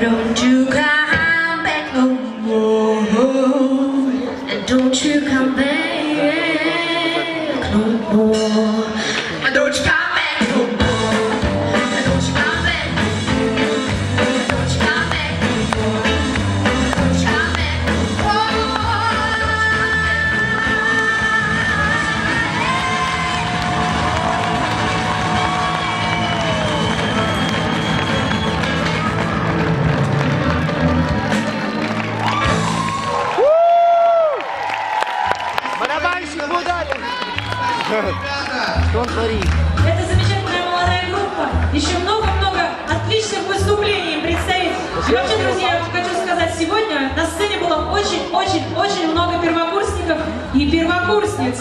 Don't you come back. No more don't you come back. no more Что он творит? Это замечательная молодая группа. Еще много-много отличных выступлений предстоит. И вообще, друзья, я вам хочу сказать, сегодня на сцене было очень-очень-очень много первокурсников и первокурсниц.